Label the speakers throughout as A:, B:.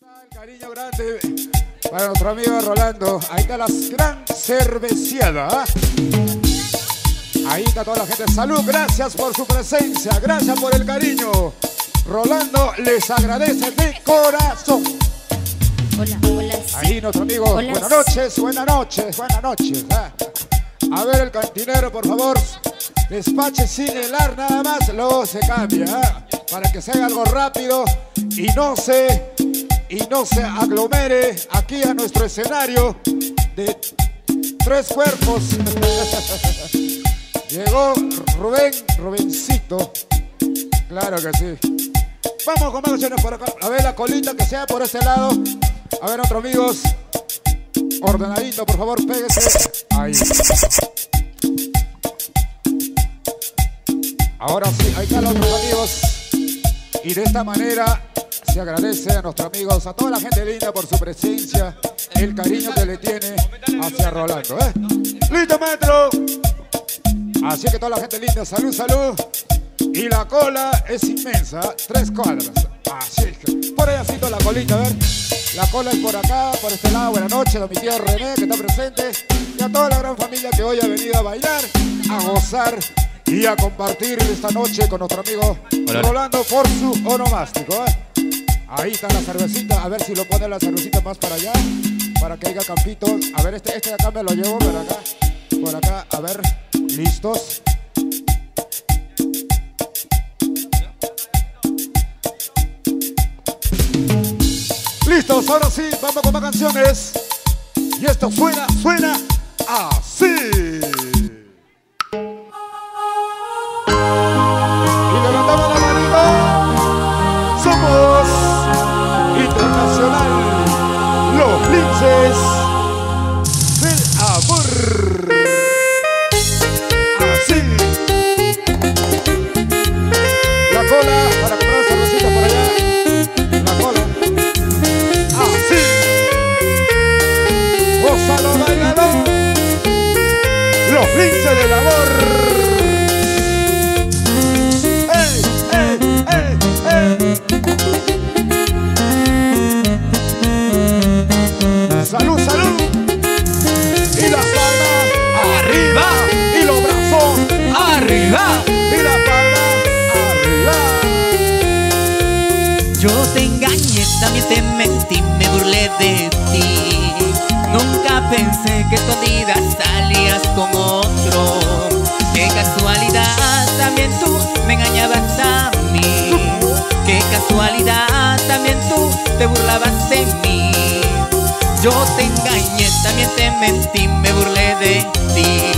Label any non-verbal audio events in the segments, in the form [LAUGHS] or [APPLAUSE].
A: El cariño grande para nuestro amigo Rolando. Ahí está la gran cerveciada. ¿ah? Ahí está toda la gente. Salud, gracias por su presencia, gracias por el cariño. Rolando les agradece de corazón.
B: Hola, hola.
A: Ahí nuestro amigo.
B: Hola.
A: Buenas noches, buenas noches, buenas noches. ¿ah? A ver el cantinero, por favor. Despache sin helar nada más, luego se cambia. ¿ah? Para que se haga algo rápido y no se y no se aglomere aquí a nuestro escenario de tres cuerpos. [LAUGHS] Llegó Rubén, Rubencito. Claro que sí. Vamos con más opciones por acá. A ver la colita que sea por este lado. A ver, otros amigos. Ordenadito, por favor, péguese. Ahí. Ahora sí, ahí están los otros amigos. Y de esta manera se agradece a nuestros amigos, a toda la gente linda por su presencia, el cariño que le tiene hacia Rolando. ¿eh? ¡Listo, maestro! Así que toda la gente linda, salud, salud. Y la cola es inmensa, tres cuadras. Así que, por ahí así toda la colita, a ver. La cola es por acá, por este lado. Buenas noches a mi tío René, que está presente. Y a toda la gran familia que hoy ha venido a bailar, a gozar y a compartir esta noche con nuestro amigo
C: Hola.
A: Rolando por su onomástico. ¿eh? Ahí está la cervecita, a ver si lo pone la cervecita más para allá, para que haya campito. A ver, este, este de acá me lo llevo por acá, por acá, a ver, listos. Listos, ahora sí, vamos con más canciones. Y esto suena, suena así.
C: Pensé que escondida salías con otro. Qué casualidad, también tú me engañabas a mí. Qué casualidad, también tú te burlabas de mí. Yo te engañé, también te mentí, me burlé de ti.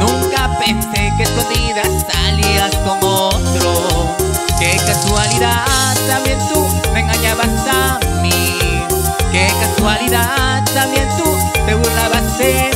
C: Nunca pensé que escondida salías con otro. Qué casualidad, también tú me engañabas a mí. Qué casualidad, también burlabas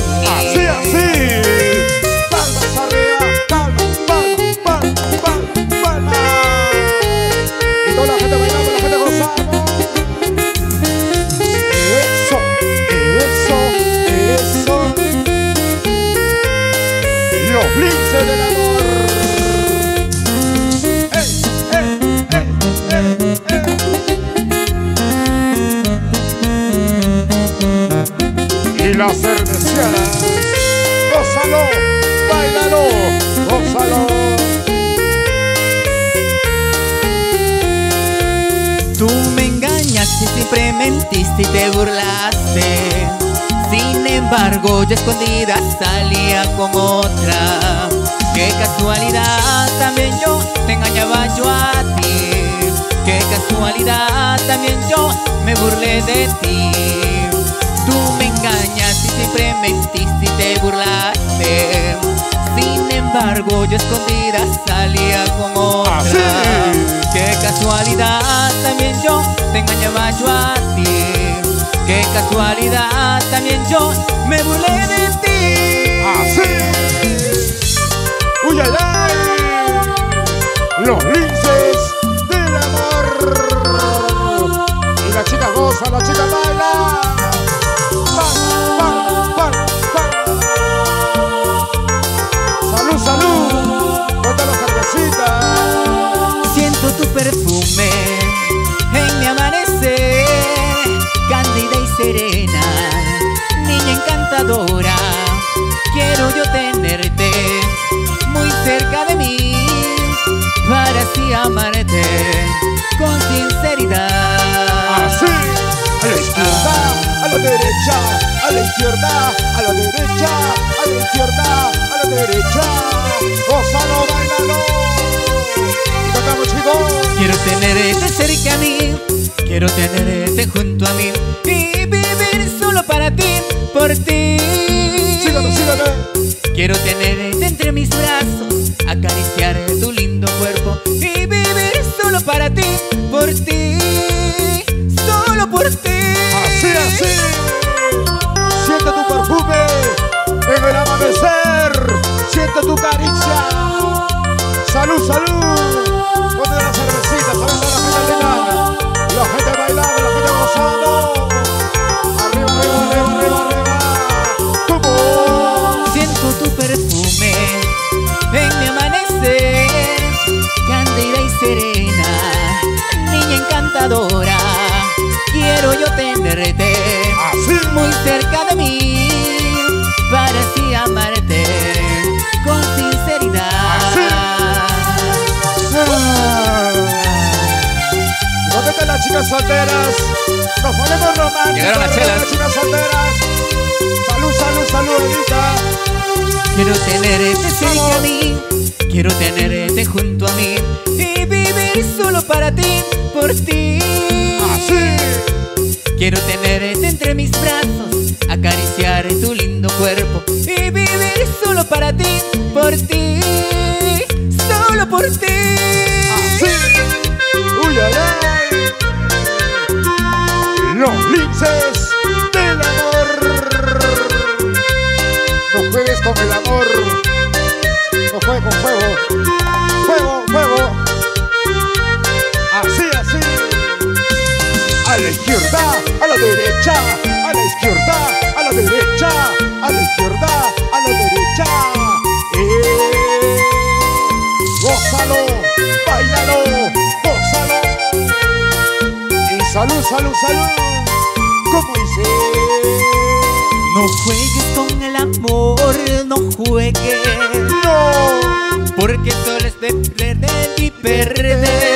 C: siempre mentiste y te burlaste. Sin embargo, yo escondida salía con otra. Qué casualidad, también yo te engañaba yo a ti. Qué casualidad, también yo me burlé de ti. Siempre mentiste y te burlaste. Sin embargo, yo escondida salía con otra.
A: Así.
C: Qué casualidad, también yo te engañaba yo a ti. Qué casualidad, también yo me burlé de ti.
A: Así. Uy, ay, ay. Los linces del amor. Y la chica goza, la chica baila.
C: Siento tu perfume en mi amanecer Cándida y serena, niña encantadora. Quiero yo tenerte muy cerca de mí Para así amarte con sinceridad.
A: Así, a la izquierda, a la derecha, a la izquierda, a la derecha, a la izquierda derecha. Gózalo, bailalo. Y cantamos, chicos.
C: Quiero tenerte cerca a mí, quiero tenerte junto a mí y vivir solo para ti, por ti.
A: Sígalo, sígalo.
C: Quiero tenerte entre mis brazos, acariciar tu lindo cuerpo y vivir solo para ti, por ti,
A: tu caricia. Salud, salud. Ponte la cervecita, saluda a la gente linda. La gente bailando, la gente gozando. Arriba, arriba, arriba, arriba, arriba. ¿Cómo?
C: Siento tu perfume en mi amanecer, cándida y serena, niña encantadora. Quiero yo tenerte
A: Así.
C: muy cerca de mí para así amarte
A: las chicas solteras? Nos ponemos románticos.
C: Llegaron las chelas.
A: Las chicas solteras. Salud, salud, salud, Edita.
C: Quiero tenerte cerca a mí, quiero tenerte junto a mí y vivir solo para ti, por ti.
A: Así.
C: Quiero tenerte entre mis brazos, acariciar tu lindo cuerpo y vivir solo para ti, por ti, solo por ti.
A: Así. Derecha, a la izquierda, a la derecha, a la izquierda, a la derecha. Eh, gózalo, bailalo, gózalo. Y salud, salud, salud. ¿Cómo dice?
C: No juegues con el amor, no juegues,
A: No.
C: porque solo es de perder y perder.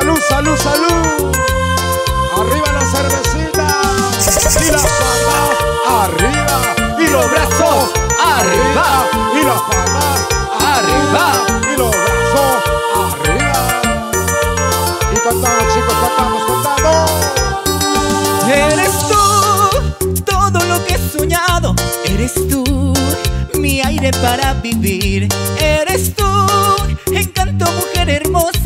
A: Salud, salud, salud. Arriba la cervecita y las palmas arriba y los brazos arriba y las palmas arriba y los brazos arriba. Y cantamos, chicos, cantamos, cantamos.
C: Eres tú todo lo que he soñado. Eres tú mi aire para vivir. Eres tú mujer hermosa,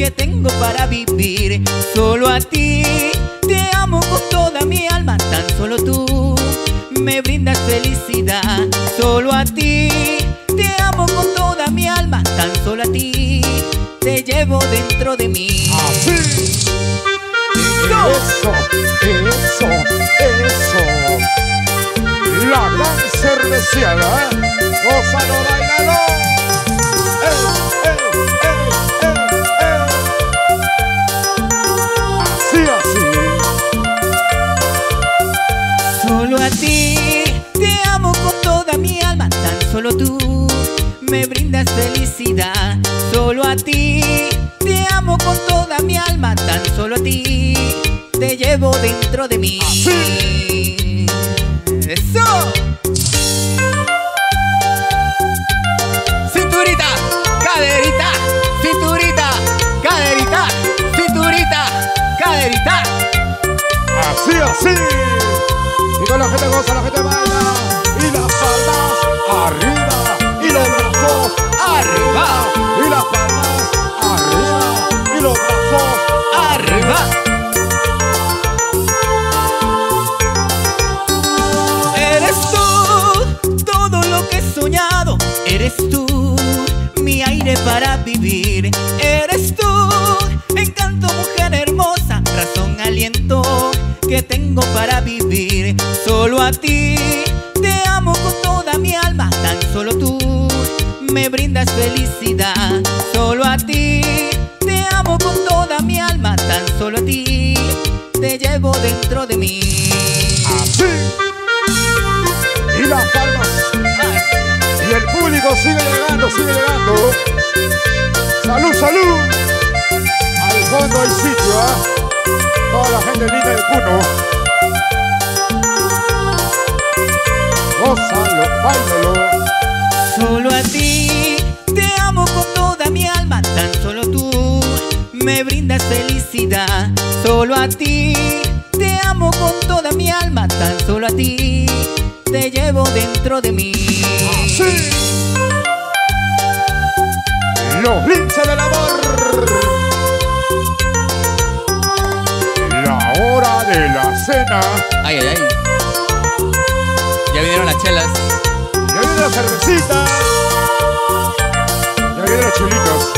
C: que tengo para vivir. Solo a ti te amo con toda mi alma, tan solo tú me brindas felicidad. Solo a ti te amo con toda mi alma, tan solo a ti te llevo dentro de mí.
A: Así. Eso, eso, eso. La gran cerveciera, ¿eh? Gózalo, bailalo. ¡Ey, ey,
C: solo tú me brindas felicidad. Solo a ti te amo con toda mi alma, tan solo a ti te llevo dentro de mí. ¡Eso! Cinturita, caderita, cinturita, caderita, cinturita, caderita.
A: Así, así. Y con la gente goza, la gente baila.
C: Ti te amo con toda mi alma, tan solo tú me brindas felicidad. Solo a ti te amo con toda mi alma, tan solo a ti te llevo dentro de mí.
A: así. Y las palmas. Y el público sigue llegando, sigue llegando. Salud, salud. Al fondo hay sitio, ¿ah? Toda la gente linda de Puno. Gózalo, bailalo.
C: Solo a ti te amo con toda mi alma, tan solo tú me brindas felicidad. Solo a ti te amo con toda mi alma, tan solo a ti te llevo dentro de mí.
A: Sí. Los linces del amor. La hora de la cena.
C: Ay, ay, ay. Ya vinieron las chelas.
A: Ya viene la cervecita. Ya vienen los chelitos.